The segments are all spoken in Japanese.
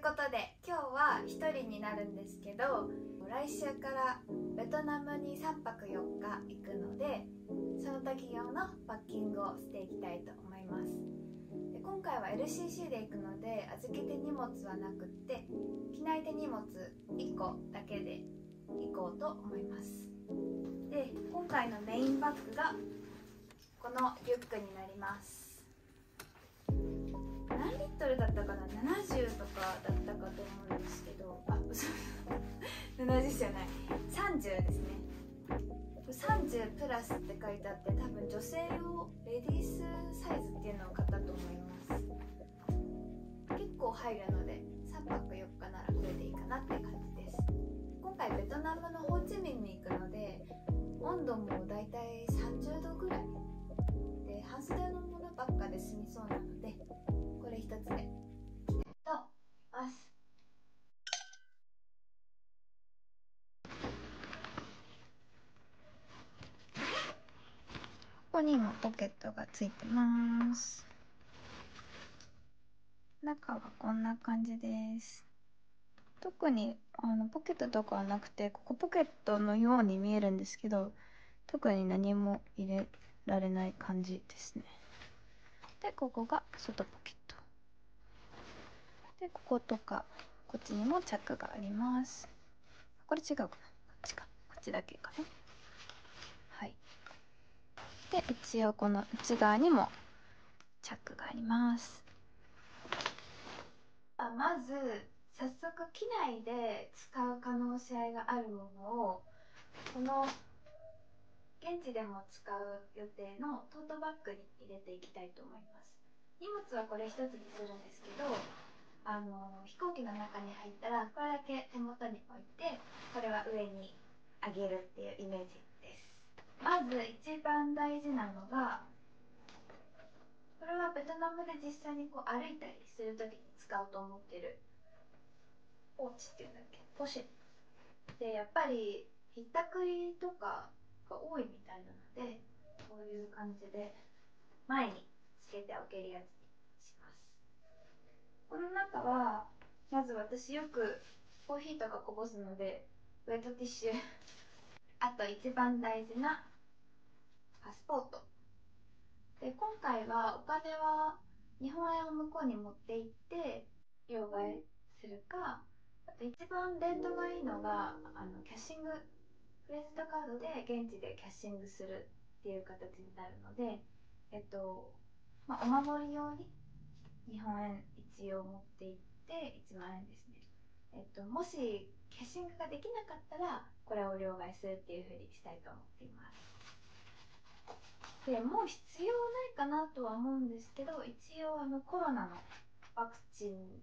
いうことで今日は1人になるんですけど来週からベトナムに3泊4日行くのでその時用のパッキングをしていきたいと思います。で今回は LCC で行くので預けて荷物はなくって機内で荷物1個だけで行こうと思います。で今回のメインバッグがこのリュックになります。トルだったかな70とかだったかと思うんですけどあ嘘70じゃない30ですね。30プラスって書いてあって多分女性用レディースサイズっていうのを買ったと思います。結構入るので3泊4日ならこれでいいかなって感じです。今回ベトナムのホーチミンに行くので温度もだいたい30度ぐらいで半袖のものばっかで済みそうなのでこれ一つ目。とますここにもポケットがついてます。中はこんな感じです。特にあのポケットとかはなくてここポケットのように見えるんですけど特に何も入れられない感じですね。でここが外ポケット。でこことかこっちにもチャックがあります。これ違うかな。こっちか。こっちだけかなはい。で一応この内側にもチャックがあります。あまず早速機内で使う可能性があるものをこの現地でも使う予定のトートバッグに入れていきたいと思います。荷物はこれ一つにするんですけどあの飛行機の中に入ったらこれだけ手元に置いてこれは上に上げるっていうイメージです。まず一番大事なのがこれはベトナムで実際にこう歩いたりする時に使おうと思ってるポーチっていうんだっけポシェ。でやっぱりひったくりとかが多いみたいなのでこういう感じで前につけておけるやつ。この中はまず私よくコーヒーとかこぼすのでウェットティッシュ あと一番大事なパスポート。で今回はお金は日本円を向こうに持って行って両替するかあと一番レートがいいのがあのキャッシングクレジットカードで現地でキャッシングするっていう形になるのでえっとまあお守り用に日本円一応持って行って1万円ですね。えっともしキャッシングができなかったらこれを両替するっていうふうにしたいと思っています。でもう必要ないかなとは思うんですけど一応あのコロナのワクチン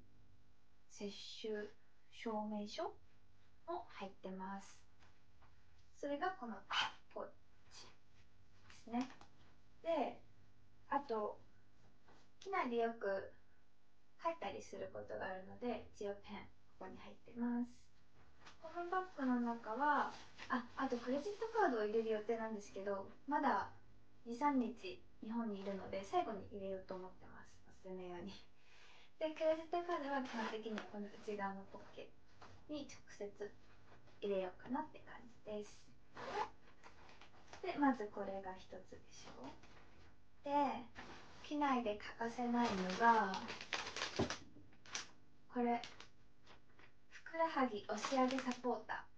接種証明書も入ってます。それがこのポーチですね。であと機内でよく書いたりすることがあるので一応ペンここに入ってます。このバッグの中はああとクレジットカードを入れる予定なんですけどまだ23日日本にいるので最後に入れようと思ってます。忘れないように。でクレジットカードは基本的にこの内側のポッケに直接入れようかなって感じです。でまずこれが一つでしょ。で機内で欠かせないのがこれ。ふくらはぎ押し上げサポータ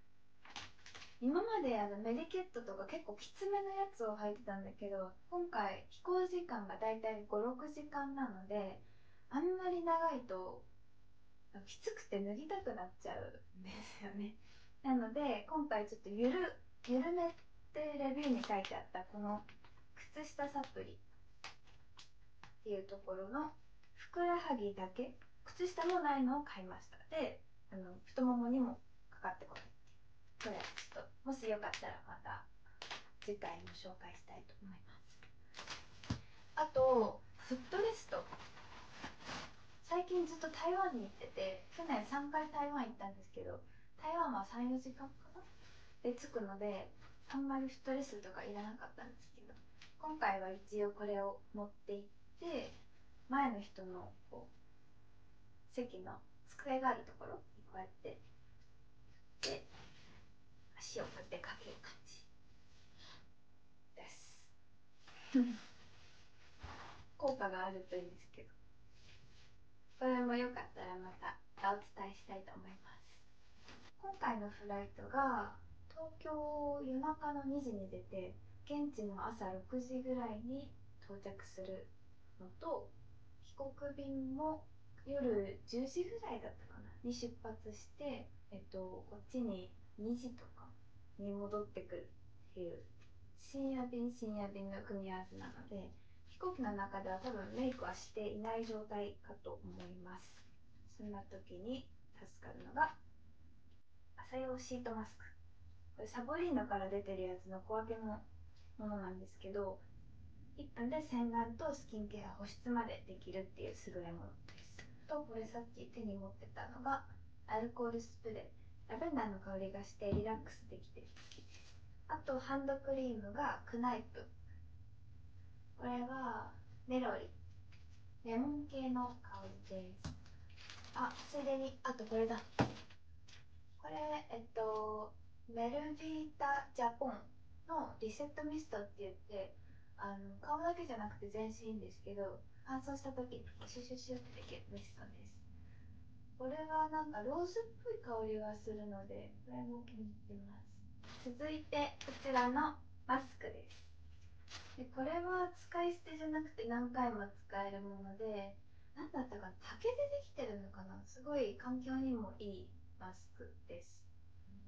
ー。今まであのメディケットとか結構きつめのやつを履いてたんだけど今回飛行時間がだいたい56時間なのであんまり長いときつくて脱ぎたくなっちゃうんですよね。なので今回ちょっとゆる緩めってレビューに書いてあったこの靴下サプリっていうところのふくらはぎだけ靴下もないのを買いました。であの太ももにもかかってこない。これちょっともしよかったらまた次回も紹介したいと思います。あとフットレスト。最近ずっと台湾に行ってて去年3回台湾行ったんですけど台湾は34時間かな？で着くのであんまりフットレストとかいらなかったんですけど今回は一応これを持って行って前の人のこう席の机机があるところにこうやってで足をこうやってかける感じ。です。効果があるといいんですけど。これもよかったらまたお伝えしたいと思います。今回のフライトが東京夜中の2時に出て現地の朝6時ぐらいに到着するのと帰国便も夜10時ぐらいだったかな。に出発して、えっと、こっちに2時とかに戻ってくるっていう深夜便深夜便の組み合わせなので飛行機の中では多分メイクはしていない状態かと思います。そんな時に助かるのが朝用シートマスク。これサボリーノから出てるやつの小分けのものなんですけど1分で洗顔とスキンケア保湿までできるっていう優れもの。とこれさっき手に持ってたのがアルコールスプレー。ラベンダーの香りがしてリラックスできてあとハンドクリームがクナイプ。これはネロリ。レモン系の香りです。あついでにあとこれだ。これえっとメルビータジャポンのリセットミストって言ってあの顔だけじゃなくて全身ですけど乾燥した時にシュシュシュってできるミストです。これはなんかローズっぽい香りがするのでこれも気に入ってます。続いてこちらのマスクです。でこれは使い捨てじゃなくて何回も使えるもので何だったか竹でできてるのかな？すごい環境にもいいマスクです。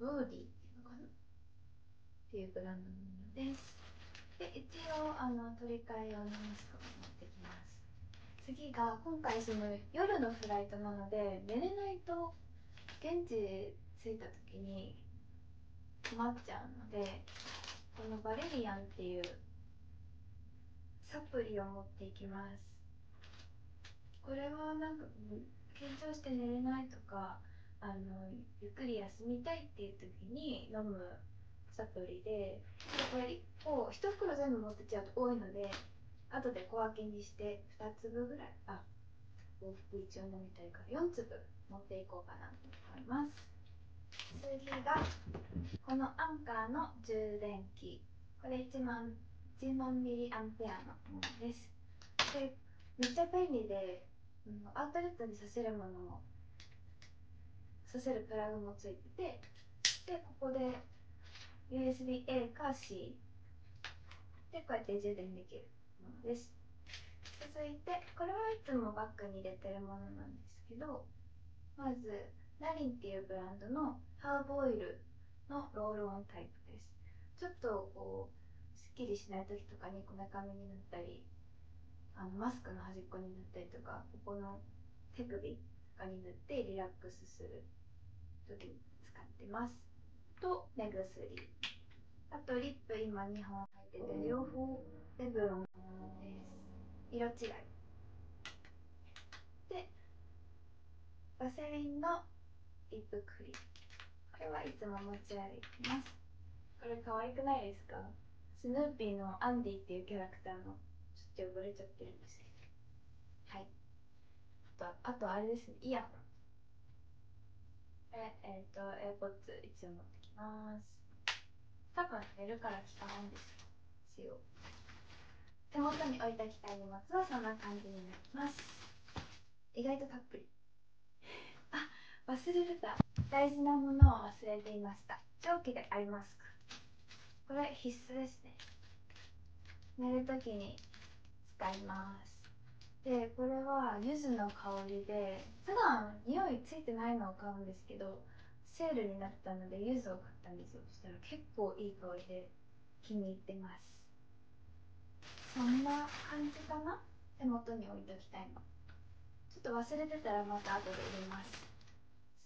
ブーディーっていうのかな？っていうブランドのものです。で一応あの取り替え用のマスクを持ってきます。次が今回その夜のフライトなので寝れないと現地着いた時に困っちゃうのでこのバレリアンっていうサプリを持っていきます。これはなんか緊張して寝れないとかあのゆっくり休みたいっていう時に飲むサプリでこれを1袋全部持ってっちゃうと多いので後で小分けにして2粒ぐらい。あ往復一応飲みたいから。4粒持っていこうかなと思います。次がこのアンカーの充電器。これ1万1万ミリアンペアのものです。で、めっちゃ便利で、アウトレットにさせるものも、させるプラグもついてて、で、ここで USB-A か C でこうやって充電できる。ものです。続いて、これはいつもバッグに入れてるものなんですけど、まず、ラリンっていうブランドのハーブオイルのロールオンタイプです。ちょっとこうす、っきりしない時とかにこめかみになったりあのマスクの端っこに塗ったりとかここの手首とかに塗ってリラックスする時に使ってますと目薬あとリップ今2本入ってて両方レブロンです。色違い。でワセリンのリップクリーム。これはいつも持ち歩いてます。これ可愛くないですか？スヌーピーのアンディっていうキャラクターのちょっと汚れちゃってるんですけど。はい。あとあとあれですねイヤホン。ええっ、ー、と AirPods 一応持ってきます。多分寝るから聞かないんですよ。手元に置いておきたい荷物はそんな感じになります。意外とたっぷり。あ忘れてた。大事なものを忘れていました。蒸気でアイマスクこれ必須ですね。寝る時に使います。でこれは柚子の香りで普段匂いついてないのを買うんですけどセールになったので柚子を買ったんですよ。そしたら結構いい香りで気に入ってます。そんな感じかな？手元に置いておきたいの。ちょっと忘れてたらまた後で入れます。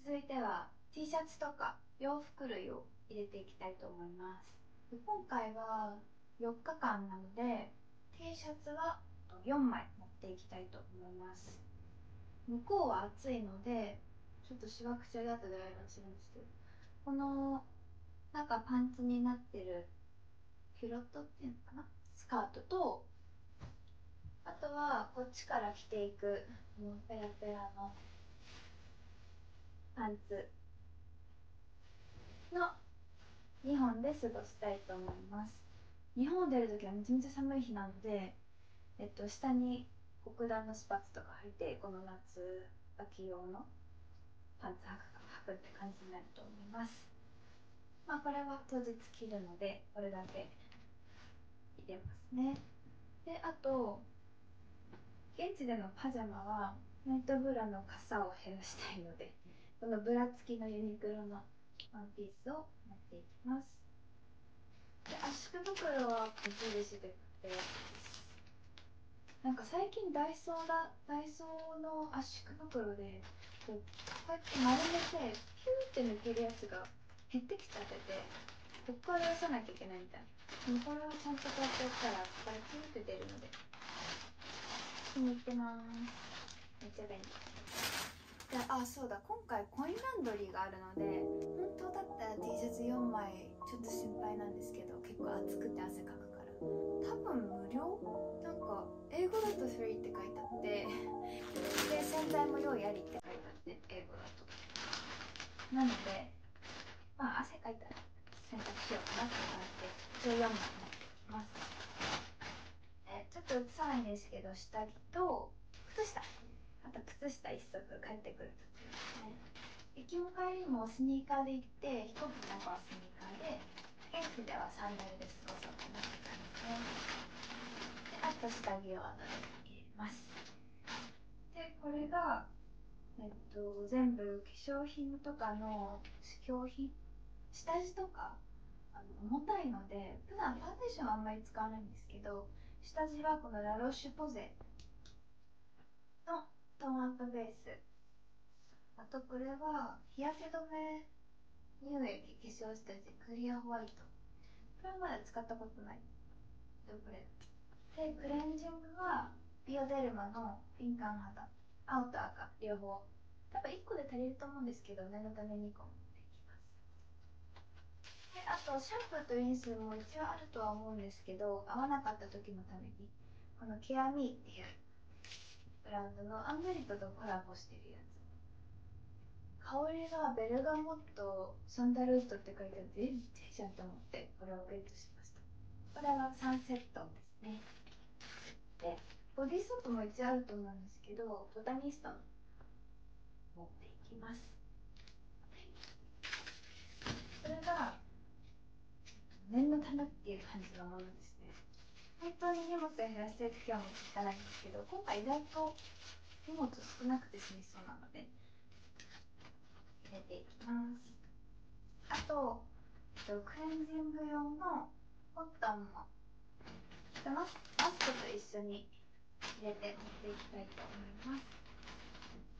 続いては T シャツとか洋服類を入れていきたいと思います。今回は4日間なので T シャツは4枚持っていきたいと思います。向こうは暑いのでちょっとしわくちゃで後で洗いするんですけどこの中パンツになってるキュロットっていうのかな？スカートとあとはこっちから着ていくもうペラペラのパンツの2本で過ごしたいと思います。日本を出る時はめちゃめちゃ寒い日なのでえっと下に極暖のスパッツとか履いてこの夏秋用のパンツ履く履くって感じになると思います。まあこれは当日着るのでこれだけ入れますね。であと現地でのパジャマはナイトブラの傘を減らしたいのでこのブラ付きのユニクロのワンピースを持っていきます。で圧縮袋は無印で買ったやつですなんか最近ダイソーだダイソーの圧縮袋でこうこうやって丸めてピューって抜けるやつが減ってきちゃっててここから出さなきゃいけないみたいな。これはちゃんとこうやってやったらここからピューって出るので。気に入ってます。めっちゃ便利。であそうだ。今回コインランドリーがあるので本当だったら T シャツ4枚ちょっと心配なんですけど結構暑くて汗かくから。多分無料。なんか英語だとフリーって書いてあってで洗剤も用意ありって書いてあって英語だと。なのでまあ汗かいたら洗濯しようかなって感じで14枚持ってきますえちょっと映さないんですけど下着と靴下あと靴下一足帰ってくる時ですね行きも帰りもスニーカーで行って飛行機の中はスニーカーで現地ではサンダルで過ごそうかなって感じですねであと下着を後で入れますでこれがえっと全部化粧品とかの試供品下地とかあの重たいので普段ファンデーションはあんまり使わないんですけど下地はこのラロッシュポゼのトマトベース。あとこれは日焼け止め乳液化粧下地クリアホワイト。これはまだ使ったことないでこれ。でクレンジングはビオデルマのピンカン肌。青と赤。両方。多分1個で足りると思うんですけど念のため2個。あとシャンプーとリンスも一応あるとは思うんですけど合わなかった時のためにこのケアミーっていうブランドのアンベリットとコラボしてるやつ。香りがベルガモットサンダルウッドって書いてあってえめっちゃいいじゃんと思ってこれをゲットしました。これは3セットですね。でボディソープも一応あると思うんですけどボタニストの持っていきます。これが念のためっていう感じのものですね。本当に荷物を減らしてる時はもう聞かないんですけど今回意外と荷物少なくて済みそうなので入れていきます。あとクレンジング用のコットンもマスマスクと一緒に入れて持っていきたいと思います。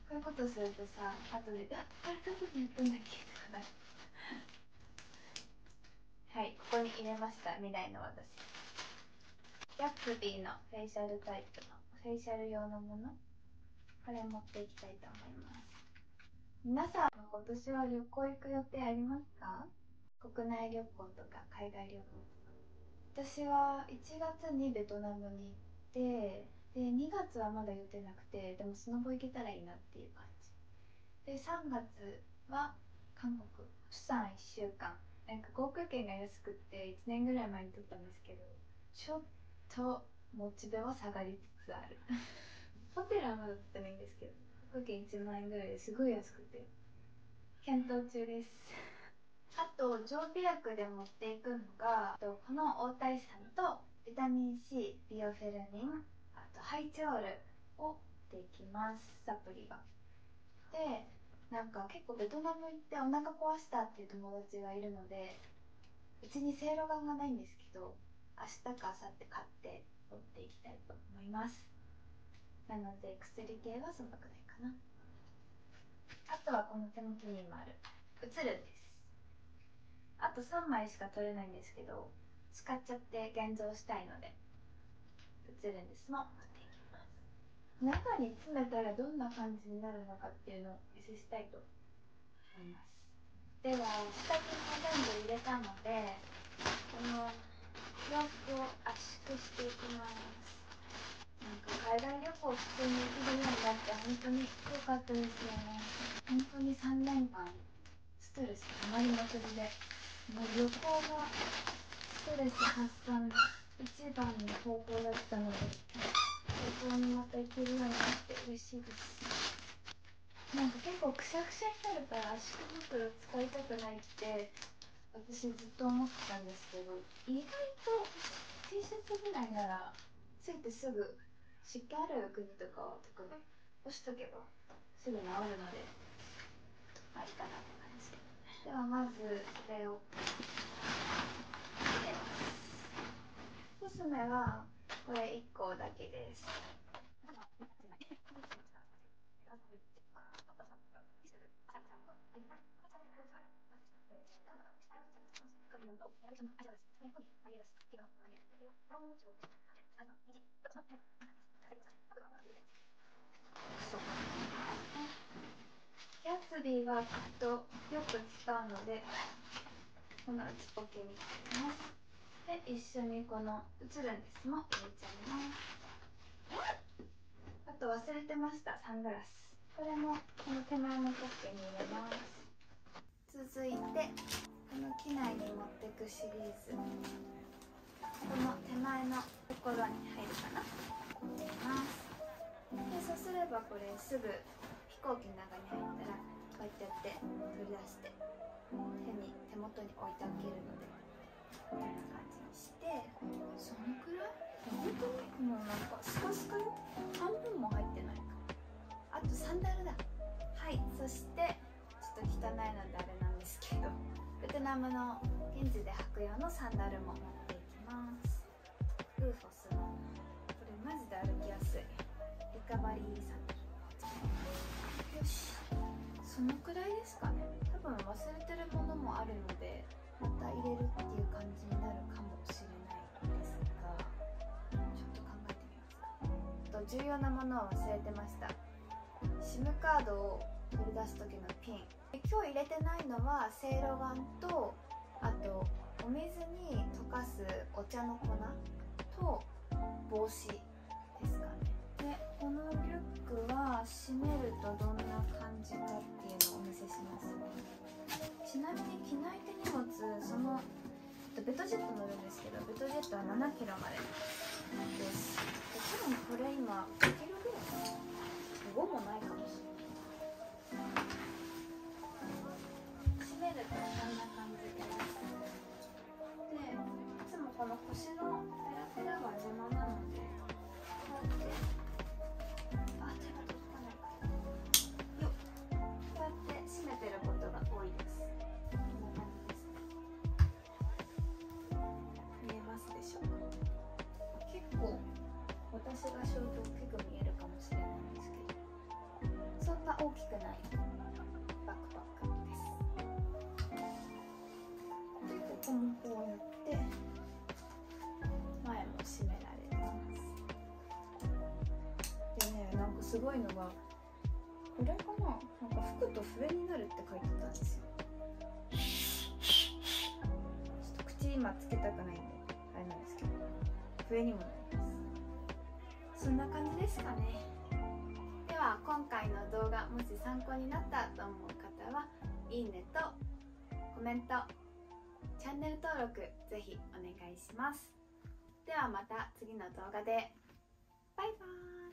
こういうことするとさ後で「ああれどこにやったんだっけ?」とかなる。ここに入れました未来の私。ギャッツビーのフェイシャルタイプのフェイシャル用のもの。これ持っていきたいと思います。皆さん今年は旅行行く予定ありますか？国内旅行とか海外旅行とか。私は1月にベトナムに行ってで2月はまだ予定なくてでもスノボ行けたらいいなっていう感じ。で3月は韓国。プサン1週間。なんか航空券が安くって1年ぐらい前に取ったんですけどちょっとモチベは下がりつつある。ホテルはまだ取ってないんですけど航空券1万円ぐらいですごい安くて。検討中です。あと常備薬で持っていくのがこの大谷さんとビタミン C ビオフェルミンあとハイチョールを持っていきますサプリが。でなんか結構ベトナム行ってお腹壊したっていう友達がいるのでうちにせいろがんがないんですけど明日か明後日買って持っていきたいと思います。なので薬系はそのくらいかな。あとはこの手元に今ある映るんです。あと3枚しか取れないんですけど使っちゃって現像したいので映るんです。も持っていきます。中に詰めたらどんな感じになるのかっていうのを見せしたいと思います。では下着も全部入れたのでこの洋服を圧縮していきます。なんか海外旅行普通に行けるようになって本当に良かったですよね。本当に3年間ストレス溜まりまくりでもう旅行がストレス発散一番の方法だったので旅行にまた行けるようになって嬉しいです。なんか結構くしゃくしゃになるから圧縮袋使いたくないって私ずっと思ってたんですけど意外と T シャツぐらいならついてすぐ湿気ある国とかは特に干しとけばすぐ治るのでまあいいかなって感じではまずこれを入れます。コスメはこれ1個だけです。ギャツビーはきっとよく使うのでこの内ポケに入れます。で一緒にこの映るんです。も入れちゃいます。あと忘れてましたサングラス。これもこの手前のポッケに入れます続いてこの機内に持ってくシリーズこの手前のところに入るかな入れます。でそうすればこれすぐ飛行機の中に入ったらこうやってやって取り出して手に手元に置いてあげるのでこんな感じにして。そのくらい？本当にもうなんかスカスカよ半分も入ってないか。あとサンダルだ。はいそしてちょっと汚いのであれなんですけどベトナムの現地で履く用のサンダルも持っていきます。ルーフォスの。これマジで歩きやすい。リカバリーサンダルよし。そのくらいですかね。多分忘れてるものもあるのでまた入れるっていう感じになるかもしれないですがちょっと考えてみます。と重要なものを忘れてました。SIM カードを取り出す時のピン。今日入れてないのはせいろがんとあとお水に溶かすお茶の粉と帽子ですかね。でこのリュックは閉めるとどんな感じかっていうのをお見せします。ちなみに機内手荷物そのベトジェット乗るんですけどベトジェットは7キロまでです。で多分これ今5キロぐらいかな。5もないかもしれない閉めるとこんな感じででいつもこの腰のペラペラが邪魔なのでこうやってあ手が届かないかよっこうやって閉めてることが多いです。こんな感じです見えますでしょうか？結構私がショート大きく見える。な大きくない。バックパック。ですここもこうやって前も閉められますでねなんかすごいのがこれかな。なんか服と笛になるって書いてたんですよ。ちょっと口今つけたくないんであれなんですけど。笛にもなります。そんな感じですかね。今回の動画もし参考になったと思う方はいいねとコメントチャンネル登録ぜひお願いします。ではまた次の動画で。バイバーイ。